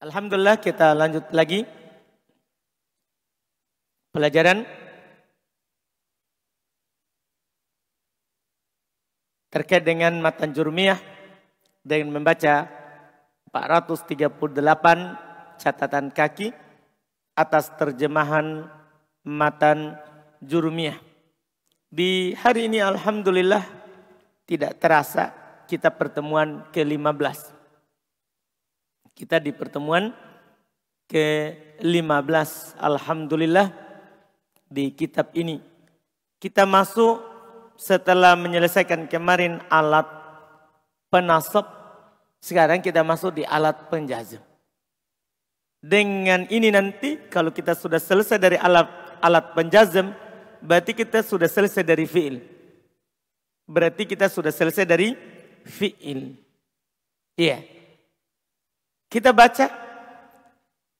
Alhamdulillah kita lanjut lagi pelajaran terkait dengan matan jurmiyah dengan membaca 438 catatan kaki atas terjemahan matan jurmiyah. Di hari ini Alhamdulillah tidak terasa kita pertemuan ke-15. Kita di pertemuan ke-15 Alhamdulillah di kitab ini. Kita masuk setelah menyelesaikan kemarin alat penasab. Sekarang kita masuk di alat penjazam. Dengan ini nanti kalau kita sudah selesai dari alat alat penjazam. Berarti kita sudah selesai dari fi'il. Berarti kita sudah selesai dari fi'il. Iya. Yeah. Kita baca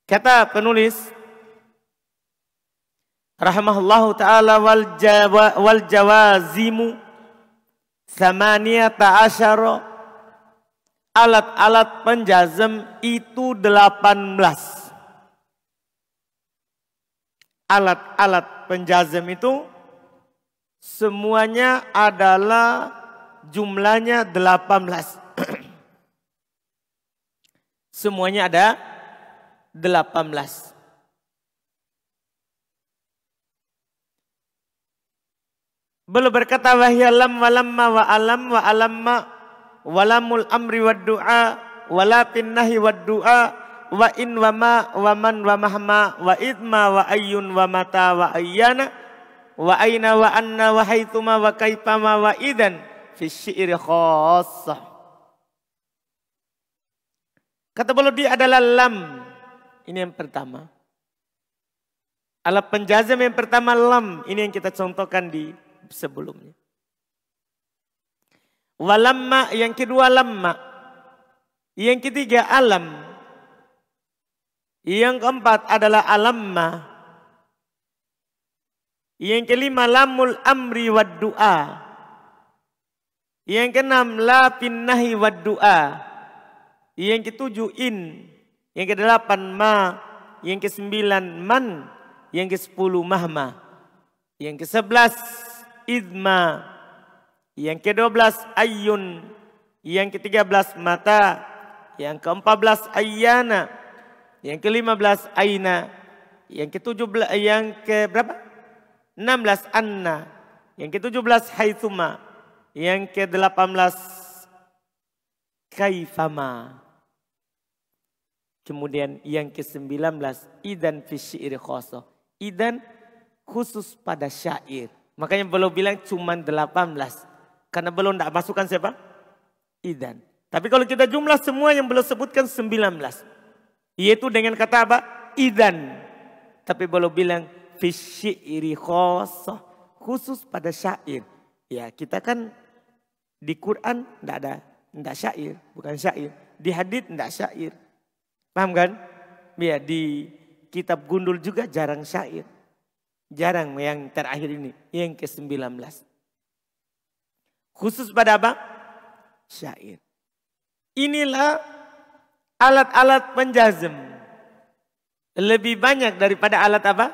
kata penulis rahimahullahu taala wal jawa, wal jawazimu samaniyata asyara. Alat-alat penjazam itu 18 alat-alat penjazam itu semuanya adalah jumlahnya 18 Semuanya ada 18. Belum berkata wahya lam walamma wa alam wa alamma walamul amri wa du'a wala nahi wa du'a wa in wa ma wa man wa mahma wa idma wa ayyun wa mata wa ayyana wa aina wa anna wa haituma wa kaipama wa idan fi syi'ri khassah Kata Baludi adalah lam. Ini yang pertama. Alat penjazam yang pertama lam. Ini yang kita contohkan di sebelumnya. Walamma yang kedua lamma. Yang ketiga alam. Yang keempat adalah alamma. Yang kelima lamul amri wad du'a. Yang keenam la pinnahi wad du'a. Yang ketujuh in. Yang kedelapan ma. Yang kesembilan man. Yang kesepuluh mahma. Yang kesebelas idma. Yang kedua belas ayun. Yang ketiga belas mata. Yang keempat belas ayana. Yang kelima belas aina. Yang ketujuh belas, yang ke berapa? Enam belas anna. Yang ketujuh belas haithuma. Yang ke delapan belas kaifama. Kemudian yang ke-19 idan fi khoso. Idan khusus pada syair. Makanya belum bilang cuma 18. Karena belum tidak masukkan siapa? Idan. Tapi kalau kita jumlah semua yang belum sebutkan 19. Yaitu dengan kata apa? Idan. Tapi belum bilang fi khoso. Khusus pada syair. Ya kita kan di Quran tidak ada. Tidak syair. Bukan syair. Di hadith tidak syair. Paham kan? Ya di kitab gundul juga jarang syair. Jarang yang terakhir ini, yang ke-19. Khusus pada apa? Syair. Inilah alat-alat penjazem. Lebih banyak daripada alat apa?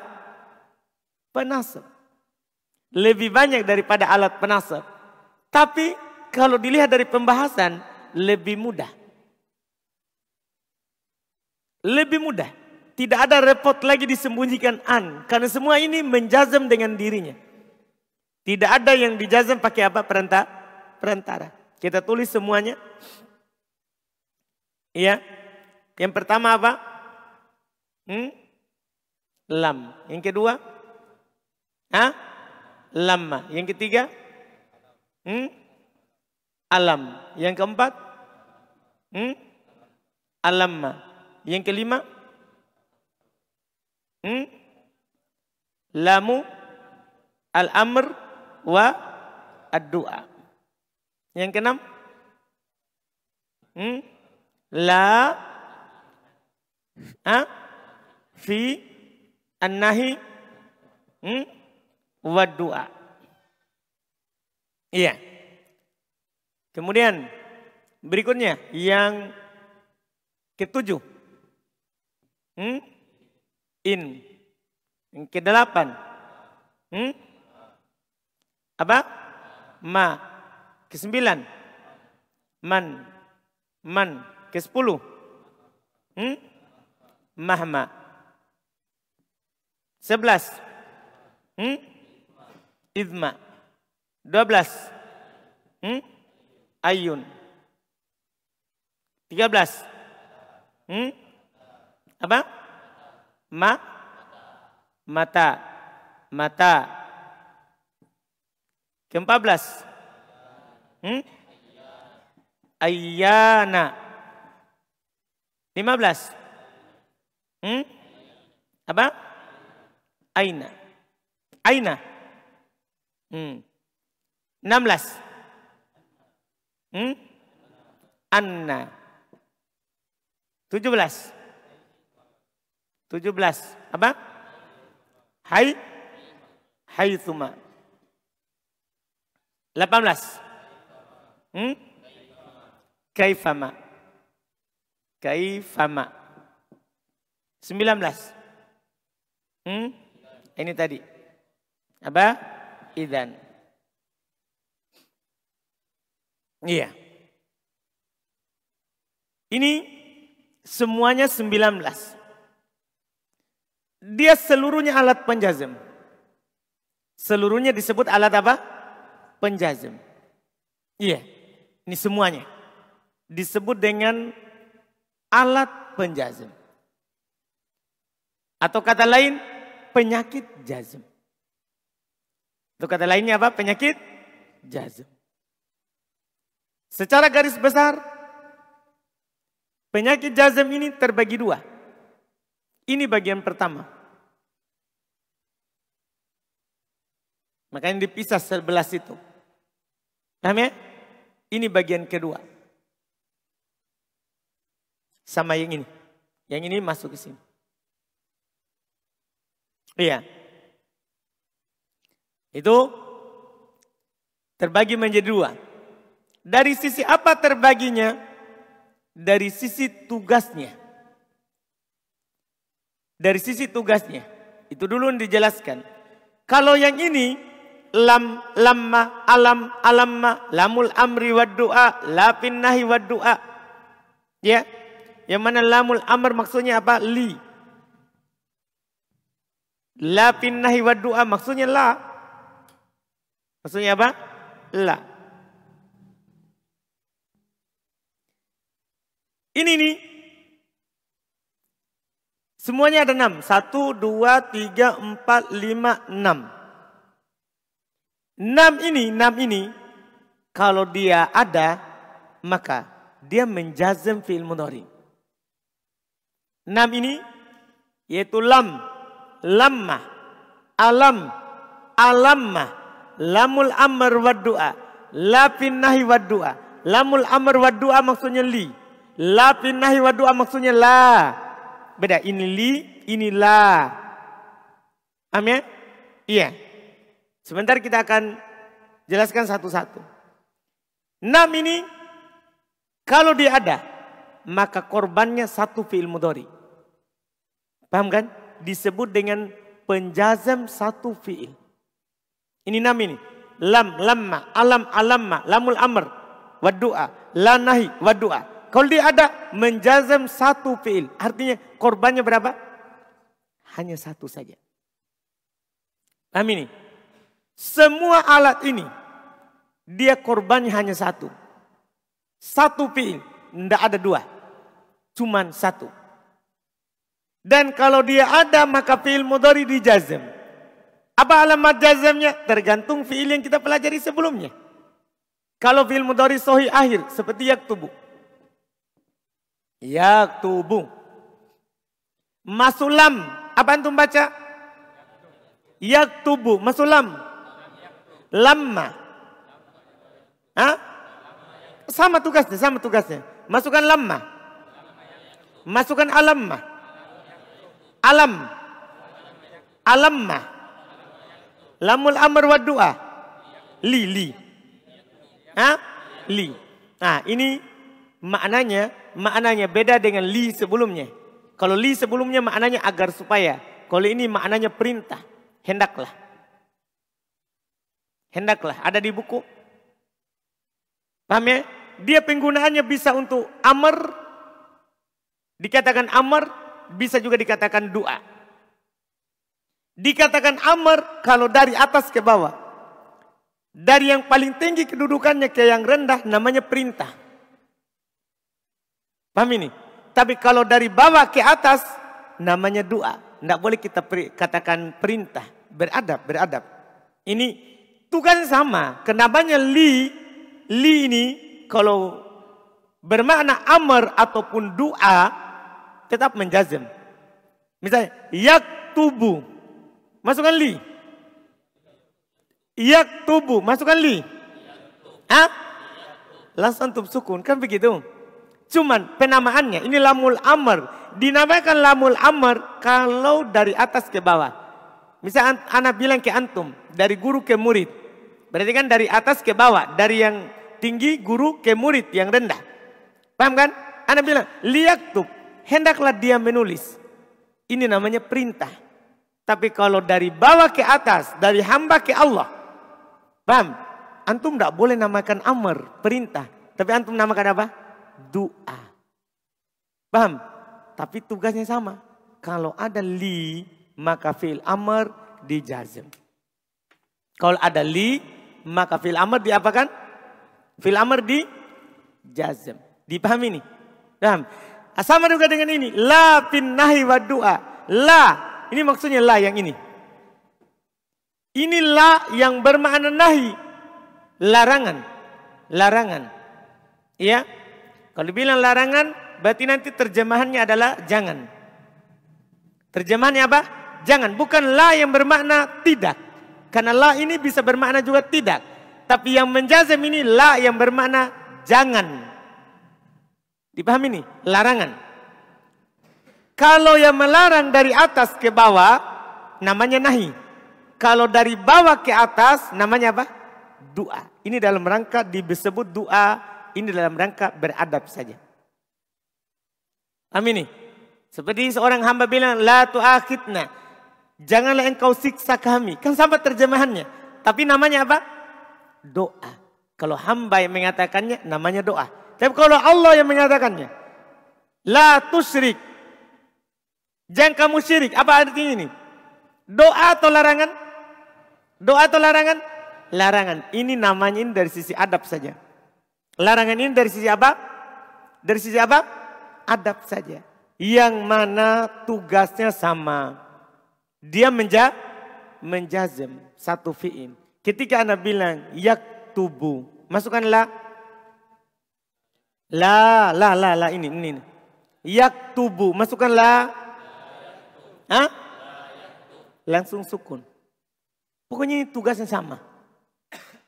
Penasab. Lebih banyak daripada alat penasab. Tapi kalau dilihat dari pembahasan, lebih mudah. Lebih mudah. Tidak ada repot lagi disembunyikan an. Karena semua ini menjazam dengan dirinya. Tidak ada yang dijazam pakai apa? Perantara. Perantara. Kita tulis semuanya. Iya. Yang pertama apa? Hmm? Lam. Yang kedua? Hah? Lama. Yang ketiga? Hmm? Alam. Yang keempat? Hmm? Alamma. Yang kelima, hmm? lamu al-amr wa ad-du'a. Yang keenam, hmm? la ha? fi an-nahi hmm? wa du'a. Iya. Kemudian berikutnya yang ketujuh Hmm? In. Yang ke delapan. Hmm? Apa? Ma. Ke sembilan. Man. Man. Ke sepuluh. Hmm? Mahma. Sebelas. Hmm? Idma. Dua belas. Hmm? Ayun. Tiga belas. Hmm? Apa? Ma? Mata. Mata. Keempat belas. Hmm? Ayana. Lima belas. Hmm? Apa? Aina. Aina. Hmm. Enam belas. Hmm? Anna. Tujuh belas. Tujuh belas. Apa? Hai. Hai. Delapan belas. Hmm? Kaifama. Kaifama. Sembilan belas. Hmm? Ini tadi. Apa? Idan. Iya. Ini semuanya sembilan belas. Dia seluruhnya alat penjazem. Seluruhnya disebut alat apa? Penjazem. Iya, ini semuanya. Disebut dengan alat penjazem. Atau kata lain, penyakit jazem. Atau kata lainnya apa? Penyakit jazem. Secara garis besar, penyakit jazem ini terbagi dua. Ini bagian pertama. Makanya dipisah sebelas itu. Paham ya? Ini bagian kedua. Sama yang ini. Yang ini masuk ke sini. Iya. Itu terbagi menjadi dua. Dari sisi apa terbaginya? Dari sisi tugasnya. Dari sisi tugasnya. Itu dulu dijelaskan. Kalau yang ini lam lamma alam alamma lamul amri wa du'a la nahi wa du'a. Ya. Yang mana lamul amr maksudnya apa? Li. La nahi wa du'a maksudnya la. Maksudnya apa? La. Ini nih Semuanya ada enam. Satu, dua, tiga, empat, lima, enam. Enam ini, enam ini. Kalau dia ada, maka dia menjazem fi'il mudhari. Enam ini, yaitu lam, lamma, alam, alamma, lamul amr wa du'a, la nahi wa du'a. Lamul amr wa du'a maksudnya li. La nahi wa du'a maksudnya la. Beda ini li, ini la. Amin? Iya. Sebentar kita akan jelaskan satu-satu. Enam ini kalau dia ada maka korbannya satu fi'il mudhari. Paham kan? Disebut dengan penjazam satu fi'il. Ini enam ini. Lam, lamma, alam, alamma, lamul amr, wadu'a, la nahi, wadu'a. Kalau dia ada menjazam satu fi'il. Artinya korbannya berapa? Hanya satu saja. Paham ini? Semua alat ini. Dia korbannya hanya satu. Satu fi'il. Tidak ada dua. Cuman satu. Dan kalau dia ada maka fi'il mudhari dijazam. Apa alamat jazamnya? Tergantung fi'il yang kita pelajari sebelumnya. Kalau fi'il mudhari sohi akhir seperti yaktubu. Yaktubu. Masulam. Apa antum baca? Yaktubu. Masulam. Lamma. Hah? Sama tugasnya, sama tugasnya. Masukkan lamma. Masukkan alamma. Alam. Alamma. Lamul amr wa du'a. Li, li. Hah? Li. Nah ini maknanya maknanya beda dengan li sebelumnya. Kalau li sebelumnya maknanya agar supaya. Kalau ini maknanya perintah. Hendaklah. Hendaklah. Ada di buku. Paham ya? Dia penggunaannya bisa untuk amar. Dikatakan amar. Bisa juga dikatakan doa. Dikatakan amar kalau dari atas ke bawah. Dari yang paling tinggi kedudukannya ke yang rendah namanya perintah. Paham ini? Tapi kalau dari bawah ke atas namanya doa. Tidak boleh kita katakan perintah. Beradab, beradab. Ini tugasnya sama. Kenapanya li, li ini kalau bermakna amar ataupun doa tetap menjazem. Misalnya, yak tubuh. Masukkan li. Yak tubuh. Masukkan li. Hah? Langsung tubuh sukun. Kan begitu. Cuman penamaannya ini lamul amr. Dinamakan lamul amr kalau dari atas ke bawah. Misal anak bilang ke antum, dari guru ke murid. Berarti kan dari atas ke bawah, dari yang tinggi guru ke murid yang rendah. Paham kan? Anak bilang, lihat tuh, hendaklah dia menulis. Ini namanya perintah. Tapi kalau dari bawah ke atas, dari hamba ke Allah. Paham? Antum tidak boleh namakan amr, perintah. Tapi antum namakan apa? Doa. Paham? Tapi tugasnya sama. Kalau ada li, maka fil amr dijazm. Kalau ada li, maka fil amr diapakan? Fil amr di jazm. Dipahami ini? Paham? Ah, sama juga dengan ini. La fin nahi wa doa. La. Ini maksudnya la yang ini. Ini la yang bermakna nahi. Larangan. Larangan. Ya. Kalau bilang larangan, berarti nanti terjemahannya adalah jangan. Terjemahannya apa? Jangan. Bukan la yang bermakna tidak. Karena la ini bisa bermakna juga tidak. Tapi yang menjazam ini la yang bermakna jangan. Dipahami ini? Larangan. Kalau yang melarang dari atas ke bawah, namanya nahi. Kalau dari bawah ke atas, namanya apa? Doa. Ini dalam rangka disebut doa ini dalam rangka beradab saja. Amin nih. Seperti seorang hamba bilang, La tu'akhidna. Janganlah engkau siksa kami. Kan sama terjemahannya. Tapi namanya apa? Doa. Kalau hamba yang mengatakannya, namanya doa. Tapi kalau Allah yang mengatakannya, La tusrik. Jangan kamu syirik. Apa artinya ini? Doa atau larangan? Doa atau larangan? Larangan. Ini namanya ini dari sisi adab saja. Larangan ini dari sisi apa? Dari sisi apa? Adab saja. Yang mana tugasnya sama. Dia menja menjazem satu fi'in. Ketika anda bilang yak tubuh. Masukkanlah. La, la, la, la. Ini, ini. Yak tubuh. Masukkanlah. Hah? Langsung sukun. Pokoknya ini tugasnya sama.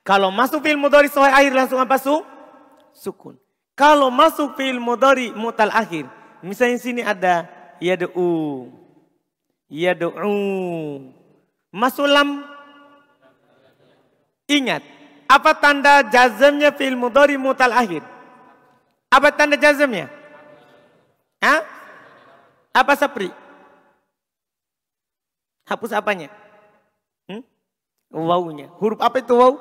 Kalau masuk film mudhari soal akhir langsung apa su? Sukun. Kalau masuk fi'il mudhari mutal akhir, misalnya sini ada yad'u. Yad'u. Masuk lam Ingat, apa tanda jazamnya fi'il mudhari mutal akhir? Apa tanda jazamnya? Hah? Apa sapri? Hapus apanya? Hmm? Wawunya. Huruf apa itu waw?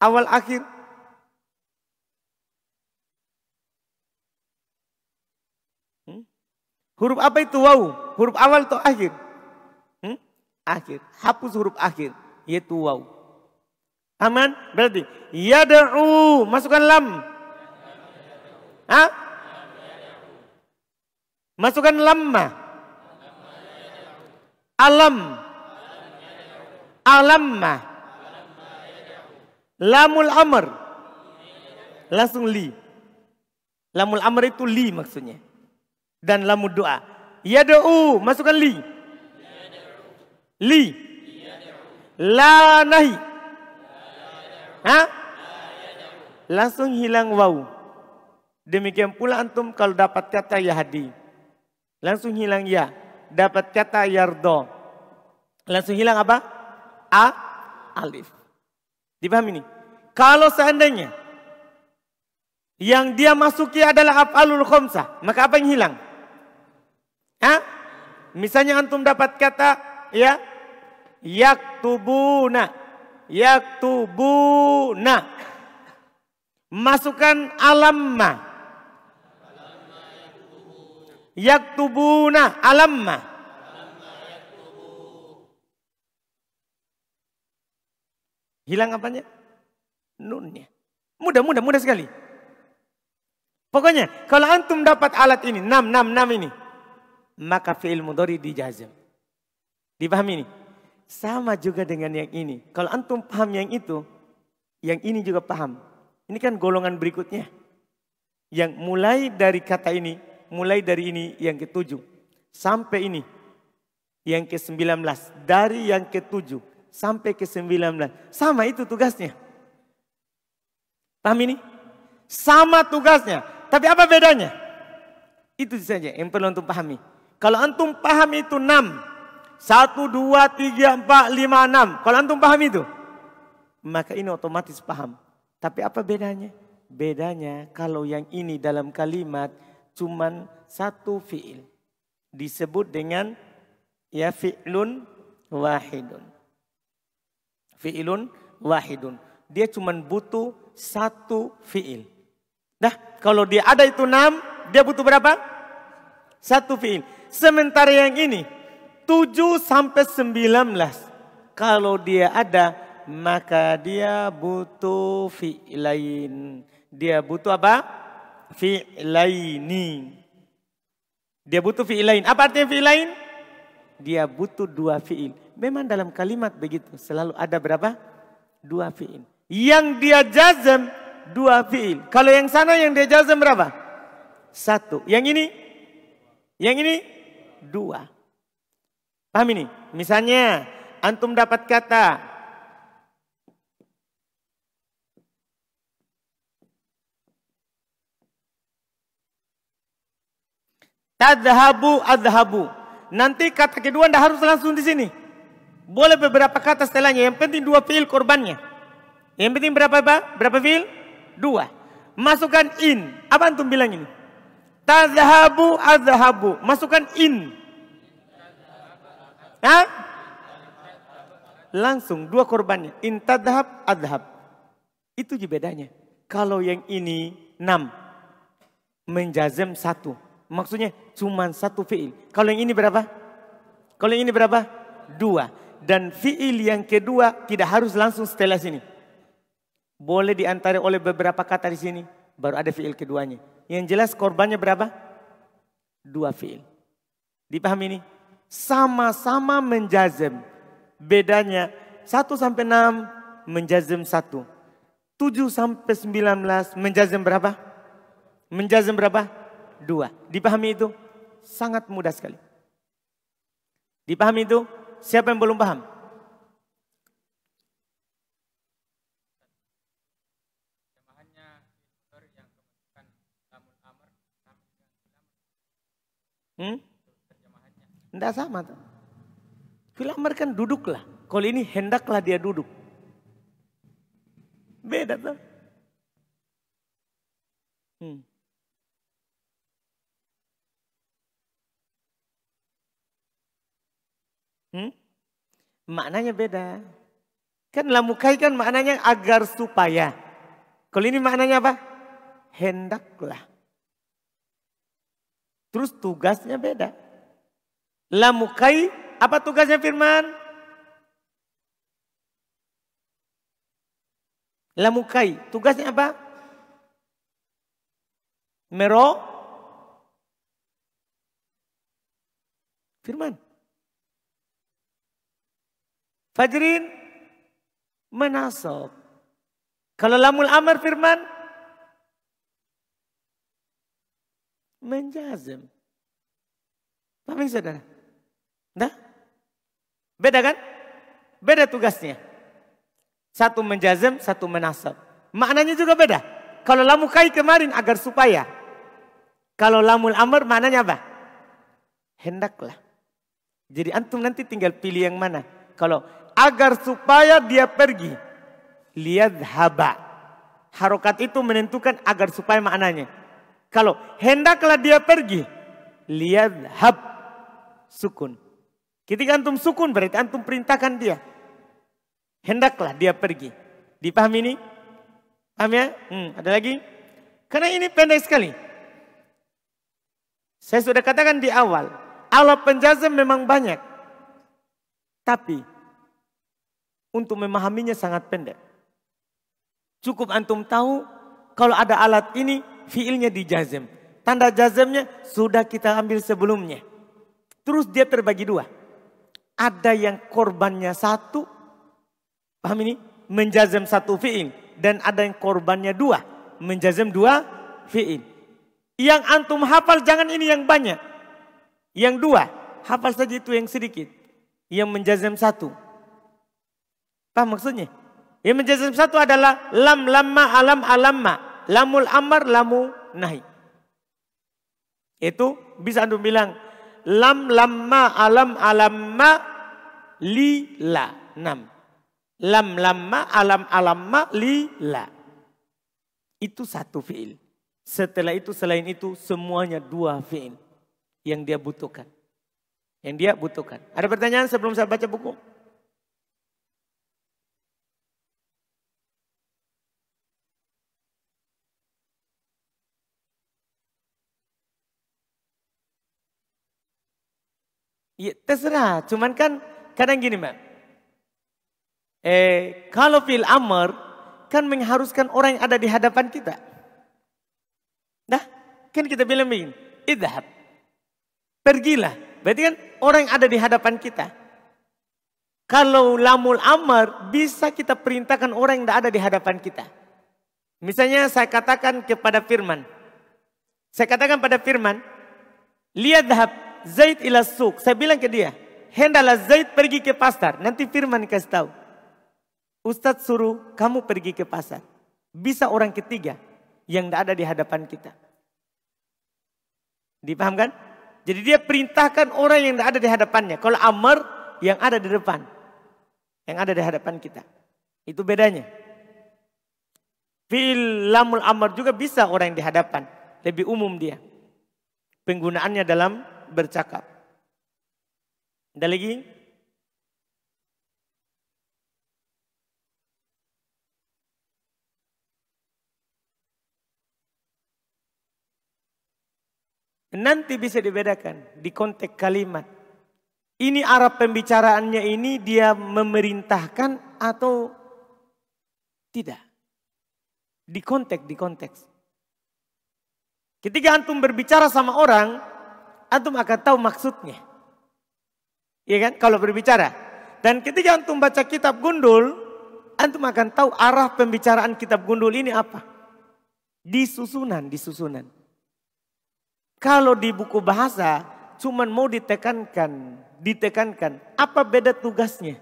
Awal akhir. Huruf apa itu waw? Huruf awal atau akhir? Hmm? Akhir. Hapus huruf akhir. Yaitu waw. Aman? Berarti. Yada'u. Masukkan lam. Hah? Masukkan lamma. Alam. Alamma. Lamul amr. Langsung li. Lamul amr itu li maksudnya dan lamu doa. Yad'u, masukkan li. Li. La nahi. Ha? Langsung hilang waw. Demikian pula antum kalau dapat kata yahdi. Langsung hilang ya. Dapat kata yardo. Langsung hilang apa? A. Alif. Dipahami ini? Kalau seandainya yang dia masuki adalah af'alul khomsah, maka apa yang hilang? Misalnya antum dapat kata ya yaktubuna yaktubuna. Masukkan alamma. Yaktubuna alamma. Hilang apanya? Nunnya. Mudah mudah mudah sekali. Pokoknya kalau antum dapat alat ini enam enam enam ini maka fi'il mudhari dijazam dipahami ini sama juga dengan yang ini. Kalau antum paham yang itu, yang ini juga paham. Ini kan golongan berikutnya. Yang mulai dari kata ini, mulai dari ini yang ketujuh. Sampai ini, yang ke sembilan belas. Dari yang ketujuh sampai ke sembilan belas. Sama itu tugasnya. Paham ini? Sama tugasnya. Tapi apa bedanya? Itu saja yang perlu antum pahami. Kalau antum paham itu enam, satu, dua, tiga, empat, lima, enam. Kalau antum paham itu. Maka ini otomatis paham. Tapi apa bedanya? Bedanya kalau yang ini dalam kalimat cuman satu fi'il. Disebut dengan ya fi'lun wahidun. Fi'lun wahidun. Dia cuman butuh satu fi'il. Dah, kalau dia ada itu enam, dia butuh berapa? Satu fi'il. Sementara yang ini, 7 sampai 19. Kalau dia ada, maka dia butuh fi'lain. Dia butuh apa? Fi'laini. Dia butuh fi'lain. Apa artinya fi'lain? Dia butuh dua fi'il. Memang dalam kalimat begitu. Selalu ada berapa? Dua fi'il. Yang dia jazam, dua fi'il. Kalau yang sana yang dia jazam berapa? Satu. Yang ini? Yang ini? Dua. Paham ini? Misalnya antum dapat kata Tadhabu adhabu. Nanti kata kedua anda harus langsung di sini. Boleh beberapa kata setelahnya. Yang penting dua fiil korbannya. Yang penting berapa apa? Berapa fiil? Dua. Masukkan in. Apa antum bilang ini? Tadhabu adhabu. Masukkan in. Hah? Langsung dua korbannya. Intadhab adhab. Itu bedanya. Kalau yang ini enam. Menjazem satu. Maksudnya cuma satu fi'il. Kalau yang ini berapa? Kalau yang ini berapa? Dua. Dan fi'il yang kedua tidak harus langsung setelah sini. Boleh di antara oleh beberapa kata di sini. Baru ada fi'il keduanya. Yang jelas korbannya berapa? Dua fi'il. Dipahami ini? sama-sama menjazem. Bedanya 1 sampai 6 menjazem 1. 7 sampai 19 menjazem berapa? Menjazem berapa? 2. Dipahami itu? Sangat mudah sekali. Dipahami itu? Siapa yang belum paham? Hmm? Tidak sama tuh. Fil amr kan duduklah. Kalau ini hendaklah dia duduk. Beda tuh. Hmm. Hmm? Maknanya beda. Kan lamukai kan maknanya agar supaya. Kalau ini maknanya apa? Hendaklah. Terus tugasnya beda. Lamukai, apa tugasnya firman? Lamukai, tugasnya apa? Mero? Firman. Fajrin menasab. Kalau lamul amar firman menjazim. Paham saudara? Nah, beda kan? Beda tugasnya. Satu menjazam, satu menasab. Maknanya juga beda. Kalau lamu kai kemarin agar supaya. Kalau lamul amr maknanya apa? Hendaklah. Jadi antum nanti tinggal pilih yang mana. Kalau agar supaya dia pergi. Lihat haba. Harokat itu menentukan agar supaya maknanya. Kalau hendaklah dia pergi. Lihat hab. Sukun. Ketika antum sukun berarti antum perintahkan dia. Hendaklah dia pergi. Dipahami ini? Paham ya? Hmm, ada lagi? Karena ini pendek sekali. Saya sudah katakan di awal. Allah penjazam memang banyak. Tapi untuk memahaminya sangat pendek. Cukup antum tahu kalau ada alat ini fiilnya dijazam. Tanda jazamnya sudah kita ambil sebelumnya. Terus dia terbagi dua. Ada yang korbannya satu. Paham ini? Menjazam satu fiil. Dan ada yang korbannya dua. Menjazam dua fiil. Yang antum hafal jangan ini yang banyak. Yang dua. Hafal saja itu yang sedikit. Yang menjazam satu. Paham maksudnya? Yang menjazam satu adalah lam lamma alam alamma. Lamul amar lamu nahi. Itu bisa antum bilang lam lamma alam alamma lila. Enam. Lam lamma alam alamma lila. Itu satu fiil. Setelah itu selain itu semuanya dua fiil yang dia butuhkan. Yang dia butuhkan. Ada pertanyaan sebelum saya baca buku? Ya, terserah. Cuman kan kadang gini mbak. Eh, kalau fil amr kan mengharuskan orang yang ada di hadapan kita. Nah, kan kita bilang begini. Idhab. Pergilah. Berarti kan orang yang ada di hadapan kita. Kalau lamul amr bisa kita perintahkan orang yang ada di hadapan kita. Misalnya saya katakan kepada firman. Saya katakan pada firman. Lihat Zaid ila suk. Saya bilang ke dia, hendaklah Zaid pergi ke pasar. Nanti Firman kasih tahu. Ustadz suruh kamu pergi ke pasar. Bisa orang ketiga yang tidak ada di hadapan kita. Dipahamkan? Jadi dia perintahkan orang yang tidak ada di hadapannya. Kalau Amr yang ada di depan. Yang ada di hadapan kita. Itu bedanya. Fil lamul amr juga bisa orang yang di hadapan. Lebih umum dia. Penggunaannya dalam bercakap. Ada lagi? Nanti bisa dibedakan di konteks kalimat. Ini arah pembicaraannya ini dia memerintahkan atau tidak. Di konteks, di konteks. Ketika antum berbicara sama orang, antum akan tahu maksudnya. Iya kan? Kalau berbicara. Dan ketika antum baca kitab gundul, antum akan tahu arah pembicaraan kitab gundul ini apa. Di susunan, di susunan. Kalau di buku bahasa cuman mau ditekankan, ditekankan. Apa beda tugasnya?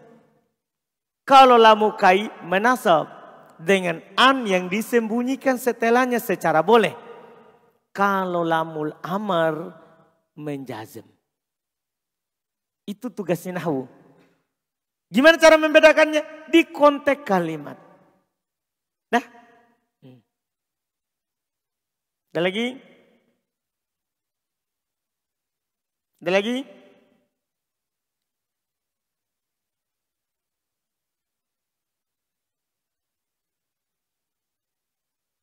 Kalau lamukai menasab dengan an yang disembunyikan setelahnya secara boleh. Kalau lamul amar menjazem. Itu tugasnya Nahu. Gimana cara membedakannya? Di konteks kalimat. Nah. Hmm. Ada lagi? Ada lagi?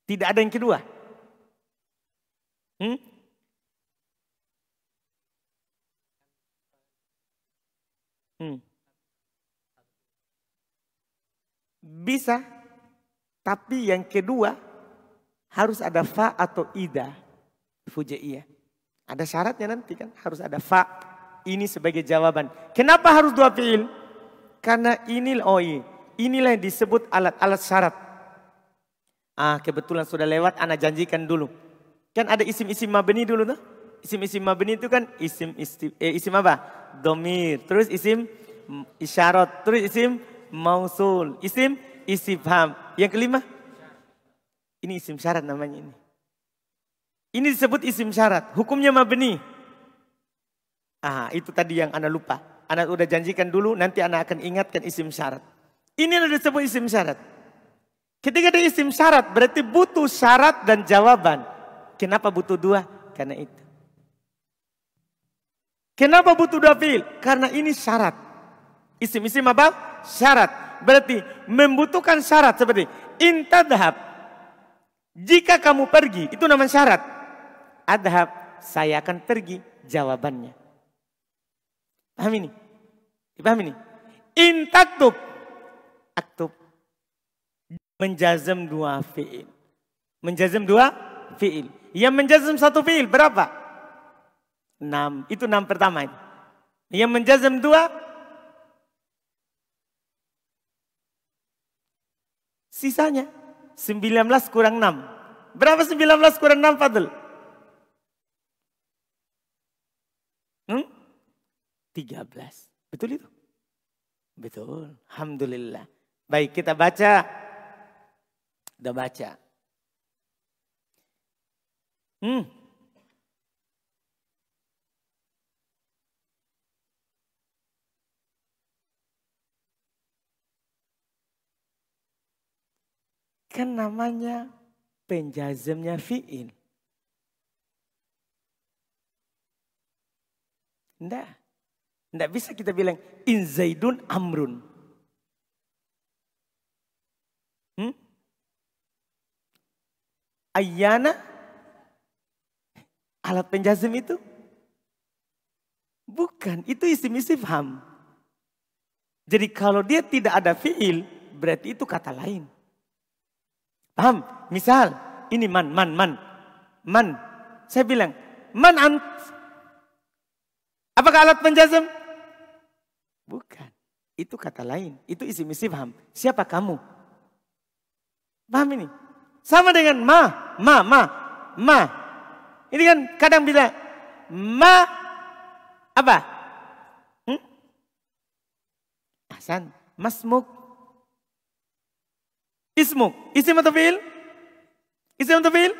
Tidak ada yang kedua. Hmm? Hmm. Bisa, tapi yang kedua harus ada fa atau ida. Fujaiyah. Ada syaratnya nanti kan, harus ada fa. Ini sebagai jawaban. Kenapa harus dua fiil? Karena ini oh iya, inilah yang disebut alat-alat syarat. Ah, kebetulan sudah lewat, anak janjikan dulu. Kan ada isim-isim mabni dulu tuh. Isim-isim mabni itu kan isim isim, eh, isim apa? domir, terus isim isyarat, terus isim mausul, isim istifham. Yang kelima, ini isim syarat namanya ini. Ini disebut isim syarat, hukumnya mabni. Ah, itu tadi yang Anda lupa. Anda udah janjikan dulu, nanti Anda akan ingatkan isim syarat. Ini adalah disebut isim syarat. Ketika ada isim syarat, berarti butuh syarat dan jawaban. Kenapa butuh dua? Karena itu. Kenapa butuh dua fiil? Karena ini syarat. Isim-isim apa? Syarat. Berarti membutuhkan syarat seperti intadhab. Jika kamu pergi, itu namanya syarat. Adhab, saya akan pergi. Jawabannya. Paham ini? Paham ini? Intaktub. Aktub. Menjazam dua fiil. Menjazam dua fiil. Yang menjazam satu fiil berapa? Enam. Itu enam pertama. Yang menjazam dua. Sisanya. Sembilan belas kurang enam. Berapa sembilan belas kurang enam Fadl? Hmm? Tiga belas. Betul itu? Betul. Alhamdulillah. Baik kita baca. Udah baca. Hmm. Kan namanya penjazamnya fi'il. Tidak. Tidak bisa kita bilang in zaidun amrun. Hmm? Ayana alat penjazam itu? Bukan, itu isim istifham. Jadi kalau dia tidak ada fiil, berarti itu kata lain. Paham? Misal, ini man, man, man. Man. Saya bilang, man ant. Apakah alat penjazam? Bukan. Itu kata lain. Itu isi misi paham. Siapa kamu? Paham ini? Sama dengan ma, ma, ma, ma. Ini kan kadang bila ma apa? Hmm? Hasan, masmuk, Ismuk. Isim atau fi'il? Isim atau fi'il?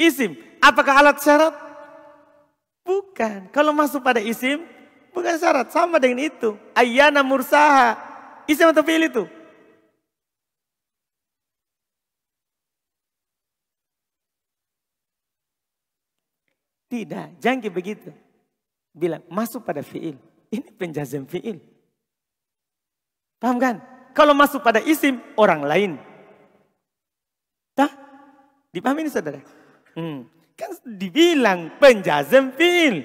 Isim. Apakah alat syarat? Bukan. Kalau masuk pada isim, bukan syarat. Sama dengan itu. Ayana mursaha. Isim atau fi'il itu? Tidak, jangan begitu. Bilang masuk pada fi'il. Ini penjazam fi'il. Paham kan? Kalau masuk pada isim, orang lain. Dipahami ini saudara? Hmm. Kan dibilang penjazam fi'il.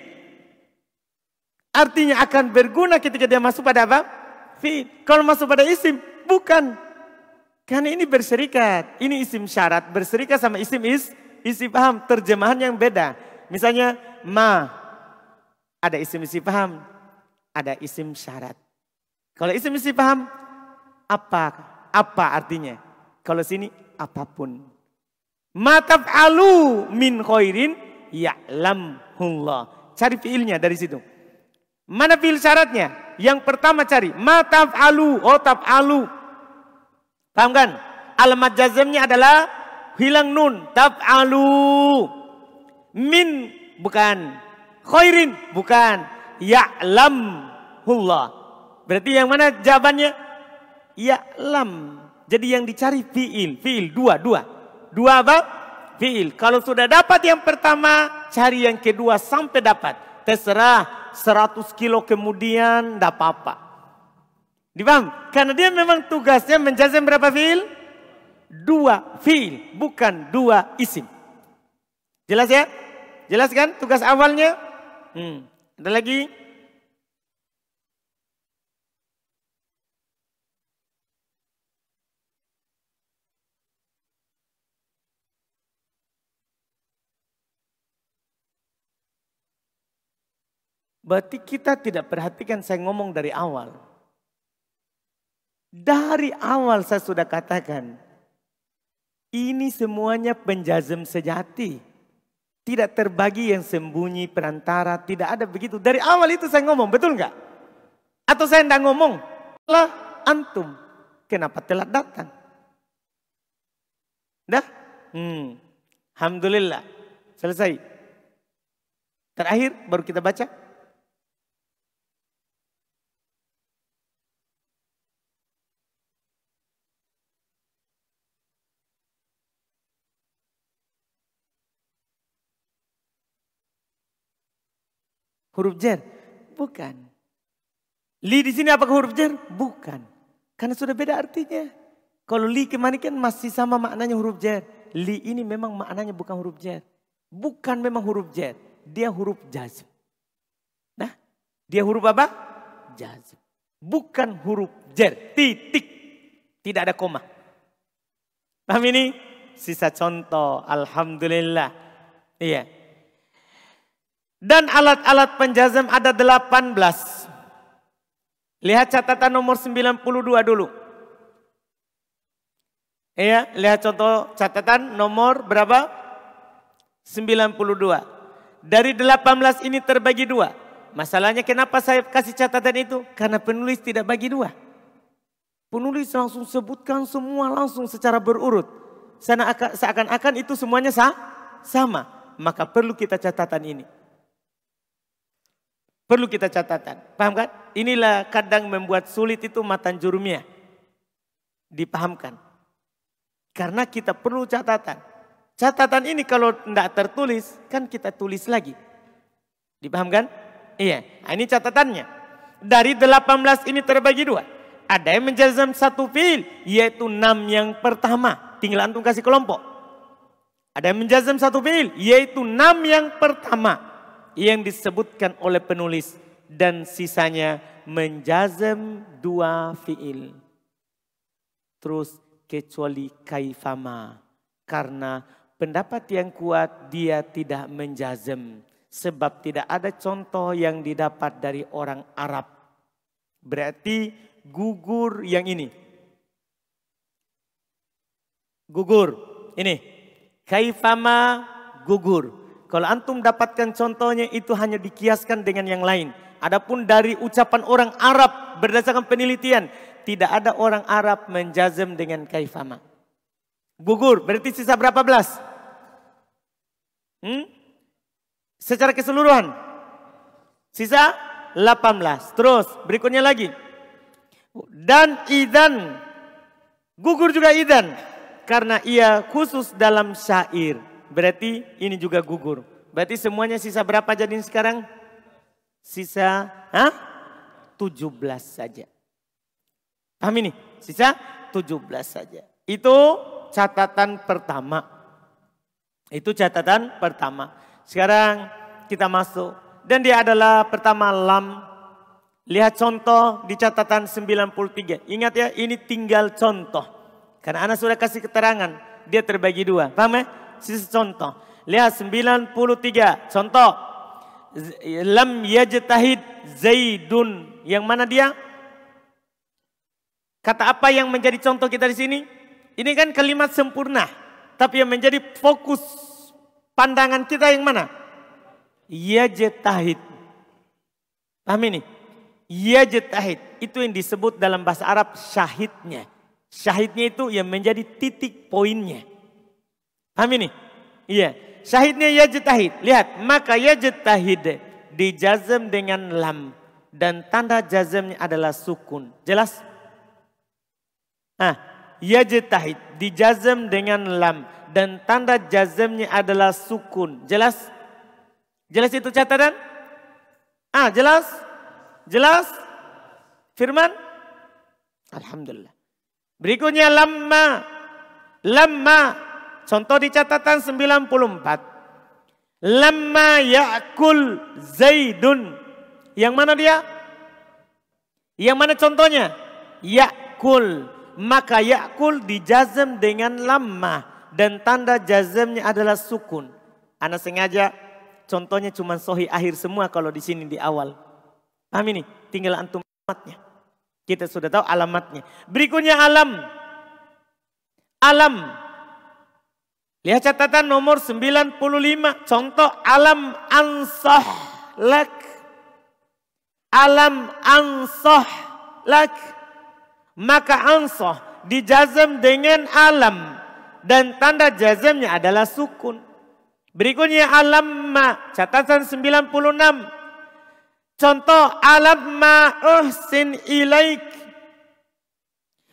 Artinya akan berguna ketika dia masuk pada apa? Fi'il. Kalau masuk pada isim, bukan. Karena ini berserikat. Ini isim syarat. Berserikat sama isim is. Isim paham. Terjemahan yang beda. Misalnya ma. Ada isim isim paham. Ada isim syarat. Kalau isim isim paham. Apa? Apa artinya? Kalau sini apa pun. Mataf'alu min khairin ya'lamullah. Cari fiilnya dari situ. Mana fiil syaratnya? Yang pertama cari mataf'alu, oh taf'alu. Paham kan? Alamat jazamnya adalah hilang nun, taf'alu. Min bukan, khairin bukan, ya'lamullah. Berarti yang mana jawabannya? Ya'lam. Jadi yang dicari fiil, fiil dua, dua. Dua apa? Fi'il. Kalau sudah dapat yang pertama, cari yang kedua sampai dapat. Terserah 100 kilo kemudian, tidak apa-apa. Dipaham? Karena dia memang tugasnya menjazam berapa fi'il? Dua fi'il, bukan dua isim. Jelas ya? Jelas kan tugas awalnya? Hmm. Ada lagi? Berarti kita tidak perhatikan saya ngomong dari awal. Dari awal saya sudah katakan. Ini semuanya penjazem sejati. Tidak terbagi yang sembunyi perantara. Tidak ada begitu. Dari awal itu saya ngomong. Betul nggak? Atau saya tidak ngomong? Lah antum. Kenapa telat datang? Dah? Hmm. Alhamdulillah. Selesai. Terakhir baru kita baca. Huruf jar. Bukan. Li di sini apakah huruf jer? Bukan. Karena sudah beda artinya. Kalau li ke mana kan masih sama maknanya huruf jer. Li ini memang maknanya bukan huruf jer. Bukan memang huruf jer. Dia huruf jazm. Nah, dia huruf apa? Jazm. Bukan huruf jer. Titik. Tidak ada koma. Paham ini? Sisa contoh. Alhamdulillah. Iya. Dan alat-alat penjazam ada 18. Lihat catatan nomor 92 dulu. Iya, lihat contoh catatan nomor berapa? 92. Dari 18 ini terbagi dua. Masalahnya kenapa saya kasih catatan itu? Karena penulis tidak bagi dua. Penulis langsung sebutkan semua langsung secara berurut. Seakan-akan itu semuanya sama. Maka perlu kita catatan ini. Perlu kita catatan. Paham kan? Inilah kadang membuat sulit itu matan jurumnya. Dipahamkan. Karena kita perlu catatan. Catatan ini kalau tidak tertulis, kan kita tulis lagi. Dipahamkan? Iya. Nah, ini catatannya. Dari 18 ini terbagi dua. Ada yang menjazam satu fil, yaitu enam yang pertama. Tinggal antum kasih kelompok. Ada yang menjazam satu fil, yaitu enam yang pertama yang disebutkan oleh penulis dan sisanya menjazam dua fiil. Terus kecuali kaifama karena pendapat yang kuat dia tidak menjazam sebab tidak ada contoh yang didapat dari orang Arab. Berarti gugur yang ini. Gugur ini. Kaifama gugur. Kalau antum dapatkan contohnya itu hanya dikiaskan dengan yang lain. Adapun dari ucapan orang Arab berdasarkan penelitian. Tidak ada orang Arab menjazam dengan kaifama. Gugur, berarti sisa berapa belas? Hmm? Secara keseluruhan. Sisa 18. Terus berikutnya lagi. Dan idan. Gugur juga idan. Karena ia khusus dalam syair. Berarti ini juga gugur. Berarti semuanya sisa berapa jadi sekarang? Sisa ha? 17 saja. Paham ini? Sisa 17 saja. Itu catatan pertama. Itu catatan pertama. Sekarang kita masuk. Dan dia adalah pertama lam. Lihat contoh di catatan 93. Ingat ya ini tinggal contoh. Karena anak sudah kasih keterangan. Dia terbagi dua. Paham ya? Sisi contoh. Lihat 93 contoh. Lam yajtahid Zaidun. Yang mana dia? Kata apa yang menjadi contoh kita di sini? Ini kan kalimat sempurna. Tapi yang menjadi fokus pandangan kita yang mana? Yajtahid. Paham ini? Yajtahid. Itu yang disebut dalam bahasa Arab syahidnya. Syahidnya itu yang menjadi titik poinnya. Paham ini? Iya. Syahidnya yajtahid. Lihat. Maka yajtahid dijazam dengan lam. Dan tanda jazamnya adalah sukun. Jelas? Ah, yajtahid dijazam dengan lam. Dan tanda jazamnya adalah sukun. Jelas? Jelas itu catatan? Ah, jelas? Jelas? Firman? Alhamdulillah. Berikutnya lamma. Lamma Contoh di catatan 94. Lama yakul Zaidun. Yang mana dia? Yang mana contohnya? Yakul. Maka yakul dijazam dengan lama. Dan tanda jazamnya adalah sukun. Anak sengaja contohnya cuma sohi akhir semua kalau di sini di awal. Paham ini? Tinggal antum alamatnya. Kita sudah tahu alamatnya. Berikutnya alam. Alam Lihat catatan nomor 95. Contoh alam ansah lak. Alam ansah lak. Maka ansah dijazam dengan alam. Dan tanda jazamnya adalah sukun. Berikutnya alam ma. Catatan 96. Contoh alam ma uhsin ilaik.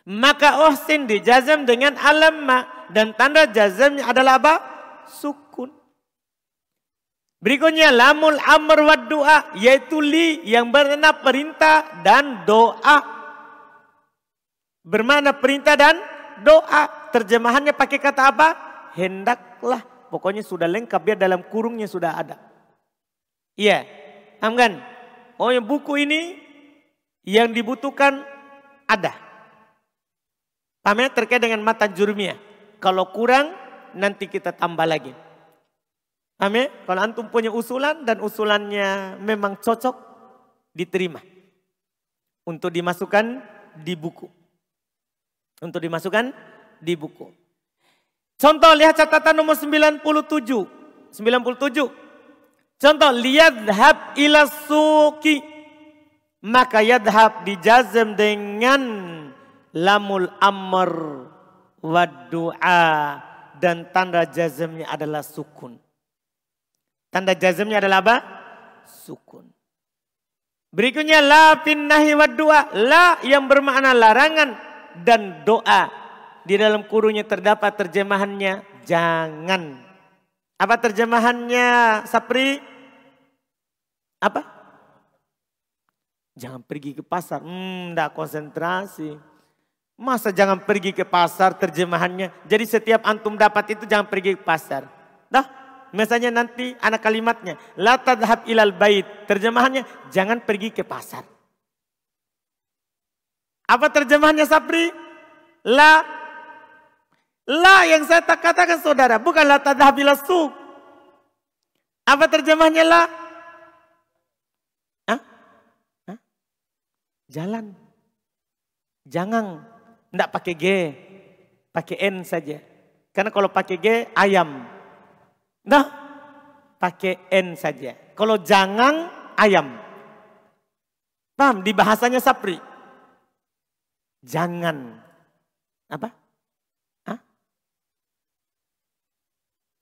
Maka uhsin dijazam dengan alam ma dan tanda jazamnya adalah apa? Sukun. Berikutnya lamul amr wa doa yaitu li yang bermakna perintah dan doa. Bermakna perintah dan doa. Terjemahannya pakai kata apa? Hendaklah. Pokoknya sudah lengkap ya dalam kurungnya sudah ada. Iya. Amgan. Oh yang buku ini yang dibutuhkan ada. Paham terkait dengan mata jurumiyah. Kalau kurang nanti kita tambah lagi. Amin. Kalau antum punya usulan dan usulannya memang cocok, diterima. Untuk dimasukkan di buku. Untuk dimasukkan di buku. Contoh lihat catatan nomor 97. 97. Contoh liyadhab ila suki. Maka yadhab dijazm dengan lamul amr wa du'a dan tanda jazmnya adalah sukun. Tanda jazmnya adalah apa? Sukun. Berikutnya la fin nahi wa doa. La yang bermakna larangan dan doa. Di dalam kurungnya terdapat terjemahannya jangan. Apa terjemahannya Sapri? Apa? Jangan pergi ke pasar. Hmm, enggak konsentrasi. Masa jangan pergi ke pasar terjemahannya. Jadi setiap antum dapat itu jangan pergi ke pasar. Dah, Misalnya nanti anak kalimatnya. La tadhab ilal bait. Terjemahannya jangan pergi ke pasar. Apa terjemahannya Sapri? La. La yang saya tak katakan saudara. Bukan la tadhab ilal su. Apa terjemahannya la? Hah? Hah? Jalan. Jangan. Tidak pakai G. Pakai N saja. Karena kalau pakai G ayam. Nah, pakai N saja. Kalau jangan ayam. Paham? Di bahasanya Sapri. Jangan. Apa? Hah?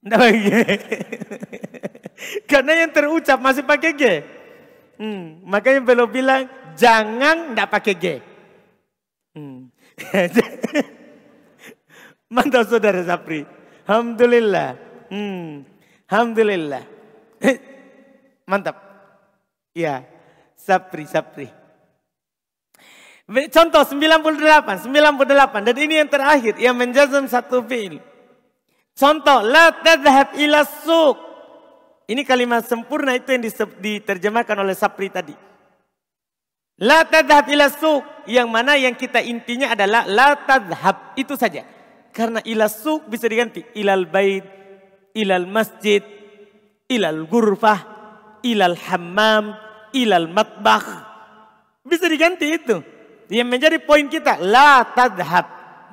Nggak pakai G. Karena yang terucap masih pakai G. Hmm, makanya belum bilang jangan nggak pakai G. Hmm. Mantap saudara Sapri. Alhamdulillah. Hmm. Alhamdulillah. Mantap. Ya, Sapri, Sapri. Contoh 98, 98 dan ini yang terakhir yang menjazam satu fi'il. Contoh la tadhhab ila. Ini kalimat sempurna itu yang diterjemahkan oleh Sapri tadi. La tadhhab ila suq yang mana yang kita intinya adalah la tadhhab itu saja. Karena ila suq bisa diganti ilal bait ilal masjid, ilal gurfah, ilal hammam, ilal matbakh. Bisa diganti itu. Yang menjadi poin kita, la tadhab,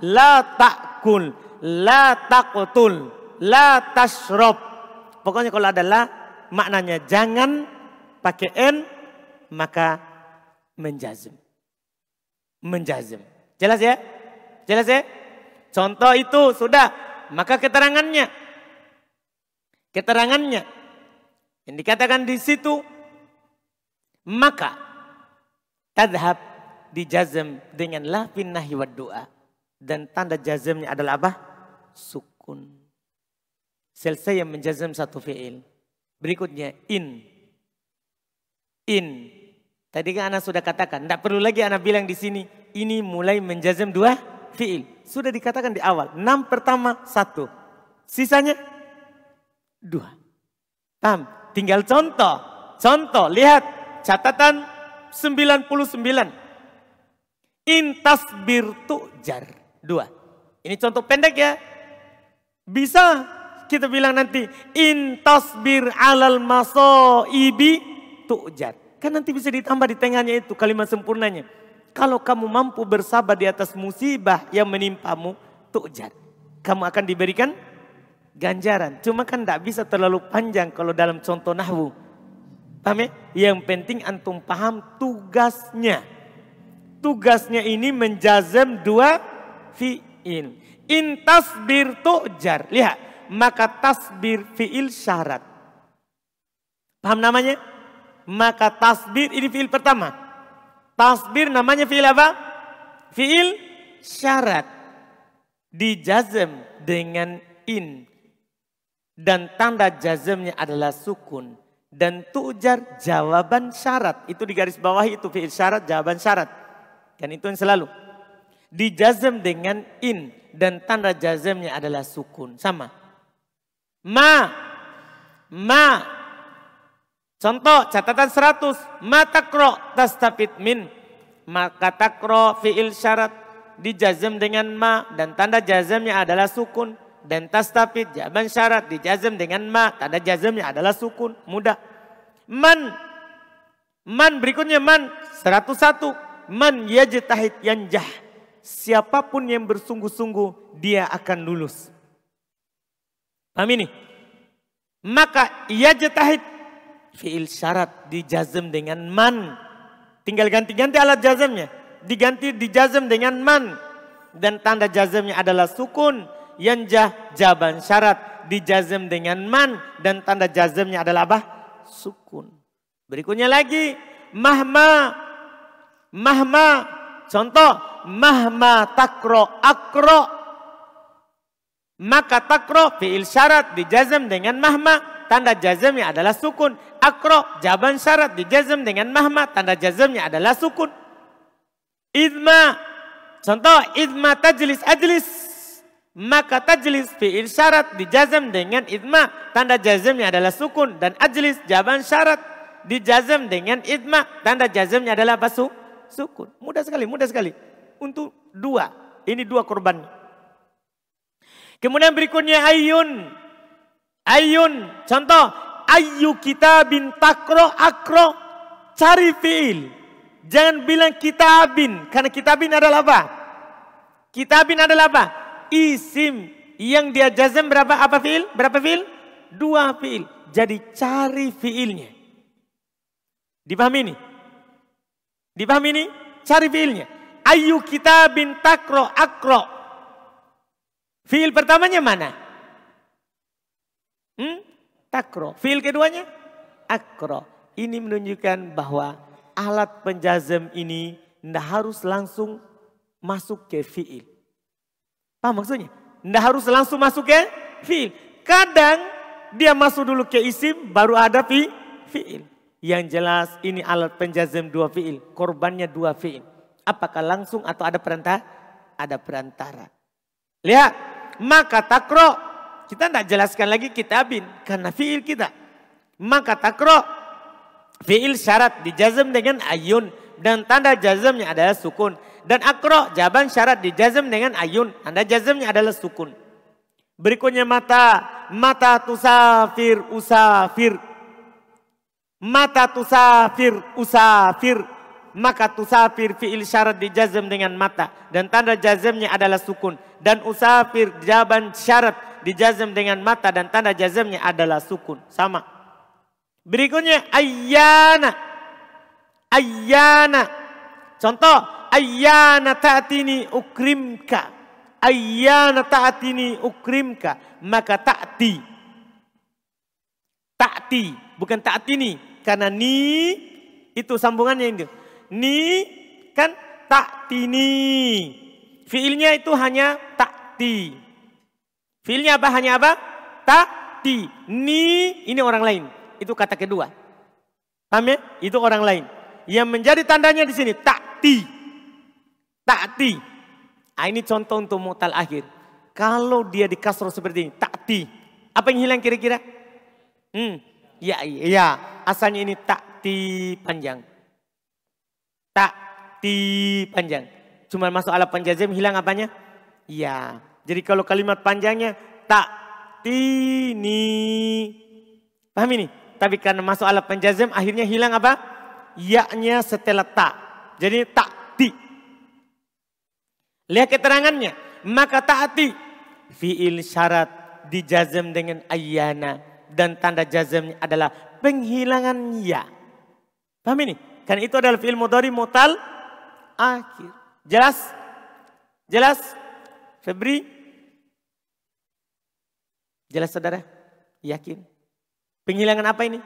la ta'kul, la taqtul, la tashrab. Pokoknya kalau ada la, maknanya jangan pakai n, maka menjazim. Menjazim. Jelas ya? Jelas ya? Contoh itu sudah. Maka keterangannya keterangannya. Yang dikatakan di situ maka tadhab dijazam dengan la nahi wa doa dan tanda jazamnya adalah apa? Sukun. Selesai yang menjazam satu fi'il. Berikutnya in. In. Tadi kan anak sudah katakan, tidak perlu lagi anak bilang di sini, ini mulai menjazam dua fi'il. Sudah dikatakan di awal, enam pertama satu. Sisanya dua. Paham? Tinggal contoh. Contoh, lihat catatan 99. Intas jar Dua. Ini contoh pendek ya. Bisa kita bilang nanti intasbir alal maso ibi tujar. Kan nanti bisa ditambah di tengahnya itu kalimat sempurnanya. Kalau kamu mampu bersabar di atas musibah yang menimpamu, tujar. Kamu akan diberikan ganjaran. Cuma kan tidak bisa terlalu panjang kalau dalam contoh nahwu. Paham ya? Yang penting antum paham tugasnya. Tugasnya ini menjazam dua fi'il. In tasbir tu'jar. Lihat. Maka tasbir fi'il syarat. Paham namanya? Maka tasbir ini fi'il pertama. Tasbir namanya fi'il apa? Fi'il syarat. Dijazam dengan in dan tanda jazmnya adalah sukun dan tujar jawaban syarat. Itu di garis bawah itu fi'il syarat, jawaban syarat. Kan itu yang selalu. Dijazm dengan in dan tanda jazmnya adalah sukun. Sama. Ma. Ma. Contoh catatan 100. Ma takro tastafid min. Maka takro fi'il syarat. Dijazm dengan ma. Dan tanda jazmnya adalah sukun. Dan tastafid jawaban syarat dijazm dengan ma. Tanda jazmnya adalah sukun. Mudah. Man. Man berikutnya man. 101 man yajtahid yanjah. Siapa pun yang bersungguh-sungguh dia akan lulus. Paham ini? Maka yajtahid fiil syarat dijazm dengan man. Tinggal ganti-ganti alat jazmnya. Diganti dijazm dengan man. Dan tanda jazmnya adalah sukun yanjah jaban syarat. Dijazm dengan man dan tanda jazmnya adalah apa? Sukun. Berikutnya lagi mahma. Mahma. Contoh mahma takro akro. Maka takro fiil syarat dijazm dengan mahma tanda jazmnya adalah sukun akro jaban syarat dijazm dengan mahma tanda jazmnya adalah sukun idma contoh idma tajlis ajlis maka tajlis fi'il syarat dijazam dengan idma. Tanda jazamnya adalah sukun. Dan ajlis jawaban syarat dijazam dengan idma. Tanda jazamnya adalah apa? Sukun. Mudah sekali, mudah sekali. Untuk dua. Ini dua korban. Kemudian berikutnya ayun. Ayun. Contoh. Ayu bin takro akro. Cari fi'il. Jangan bilang kitabin. Karena kitabin adalah apa? Kitabin adalah apa? isim yang dia jazam berapa apa fiil? Berapa fiil? Dua fiil. Jadi cari fiilnya. Dipahami ini? Dipahami ini? Cari fiilnya. Ayu kita bin takro akro. Fiil pertamanya mana? Hmm? Takro. Fiil keduanya? Akro. Ini menunjukkan bahwa alat penjazam ini tidak harus langsung masuk ke fiil. Paham maksudnya? Tidak harus langsung masuk ke fi'il. Kadang dia masuk dulu ke isim baru ada fi, fi'il. Yang jelas ini alat penjazam dua fi'il. Korbannya dua fi'il. Apakah langsung atau ada perantara? Ada perantara. Lihat. Maka takro. Kita tidak jelaskan lagi kitabin. Karena fi'il kita. Maka takro. Fi'il syarat dijazam dengan ayun. Dan tanda jazamnya adalah sukun. Dan akro jawaban syarat dijazm dengan ayun. Anda jazmnya adalah sukun. Berikutnya mata. Mata tusafir usafir. Mata tusafir usafir. Maka tusafir fi'il syarat dijazm dengan mata. Dan tanda jazmnya adalah sukun. Dan usafir jawaban syarat dijazm dengan mata. Dan tanda jazmnya adalah sukun. Sama. Berikutnya ayyana. Ayyana. Contoh ayyana ta'tini ukrimka. Ayyana ta'tini ukrimka. Maka ta'ti. Ta'ti. Bukan ta'tini. Karena ni itu sambungannya itu. Ni kan ta'tini. Fiilnya itu hanya ta'ti. Fiilnya apa? Hanya apa? Ta'ti. Ni ini orang lain. Itu kata kedua. Paham ya? Itu orang lain. Yang menjadi tandanya di sini ta'ti. Ta'ti. Nah, ini contoh untuk mutal akhir. Kalau dia di kasro seperti ini, ta'ti. Apa yang hilang kira-kira? Hmm, ya, ya. Asalnya ini ta'ti panjang. Ta'ti panjang. Cuma masuk alat penjazim hilang apanya? Ya. Jadi kalau kalimat panjangnya ta'ti ni. Paham ini? Tapi karena masuk alat penjazim akhirnya hilang apa? Ya-nya setelah tak. Jadi ta'ti. Lihat keterangannya. Maka taati. Fi'il syarat dijazam dengan ayana. Dan tanda jazamnya adalah penghilangan ya. Paham ini? Karena itu adalah fi'il mudhari mutal akhir. Jelas? Jelas? Febri? Jelas saudara? Yakin? Penghilangan apa ini?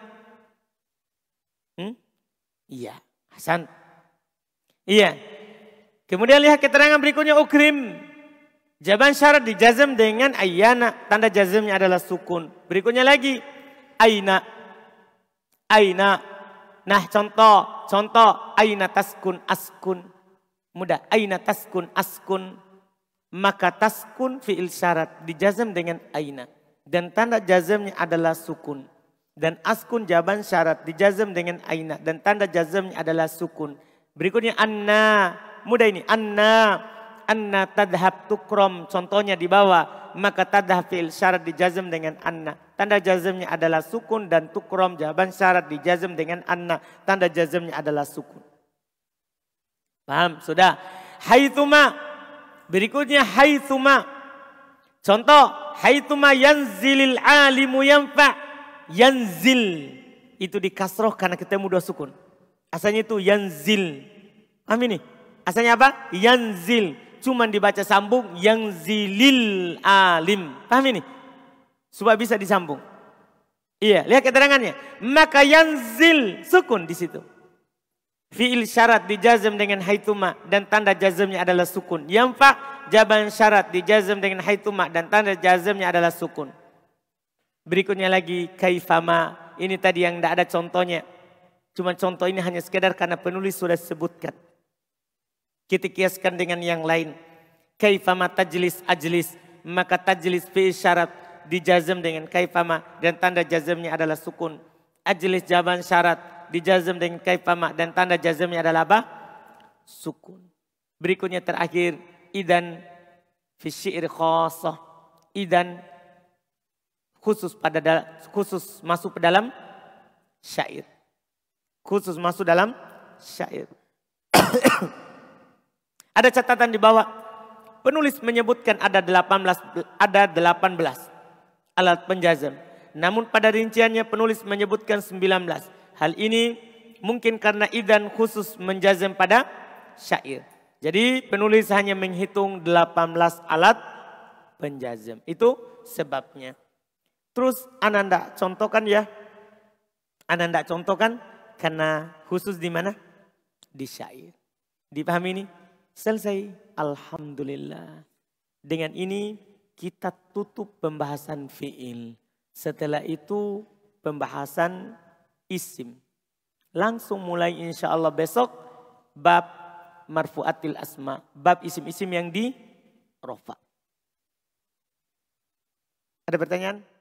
Hmm? Iya. Hasan. Iya. Kemudian lihat keterangan berikutnya ukrim. Jawaban syarat dijazam dengan ayana. Tanda jazamnya adalah sukun. Berikutnya lagi. Aina. Aina. Nah contoh. Contoh. Aina taskun askun. Mudah. Aina taskun askun. Maka taskun fi'il syarat. Dijazam dengan aina. Dan tanda jazamnya adalah sukun. Dan askun jawaban syarat. Dijazam dengan aina. Dan tanda jazamnya adalah sukun. Berikutnya anna. Mudah ini. Anna anna tadhab tukrom. Contohnya di bawah. Maka tadhab fi'il syarat dijazm dengan anna. Tanda jazmnya adalah sukun dan tukrom. Jawaban syarat dijazm dengan anna. Tanda jazmnya adalah sukun. Paham? Sudah. Haithuma. Berikutnya haithuma. Contoh. Haithuma yanzilil alimu yanfa. Yanzil. Itu dikasroh karena ketemu dua sukun. Asalnya itu yanzil. Amin nih. Asalnya apa? Yanzil cuma dibaca sambung yang zilil alim. Paham ini? Supaya bisa disambung. Iya, lihat keterangannya. Maka yang zil sukun di situ. Fi'il syarat dijazm dengan haituma dan tanda jazmnya adalah sukun. Yang fa jaban syarat dijazm dengan haituma dan tanda jazmnya adalah sukun. Berikutnya lagi kaifama. Ini tadi yang tidak ada contohnya. Cuma contoh ini hanya sekedar karena penulis sudah sebutkan. Kita kiaskan dengan yang lain. Kaifama tajlis ajlis. Maka tajlis fi syarat dijazm dengan kaifama. Dan tanda jazmnya adalah sukun. Ajlis jawaban syarat dijazm dengan kaifama. Dan tanda jazmnya adalah apa? Sukun. Berikutnya terakhir. Idan fi syi'r khasah. Idan khusus pada khusus masuk ke dalam syair. Khusus masuk dalam syair. Ada catatan di bawah. Penulis menyebutkan ada 18 ada 18 alat penjazam. Namun pada rinciannya penulis menyebutkan 19. Hal ini mungkin karena idan khusus menjazam pada syair. Jadi penulis hanya menghitung 18 alat penjazam. Itu sebabnya. Terus Ananda contohkan ya. Ananda contohkan karena khusus di mana? Di syair. Dipahami ini? Selesai. Alhamdulillah. Dengan ini kita tutup pembahasan fi'il. Setelah itu pembahasan isim. Langsung mulai insya Allah besok bab marfuatil asma. Bab isim-isim yang di rofa. Ada pertanyaan?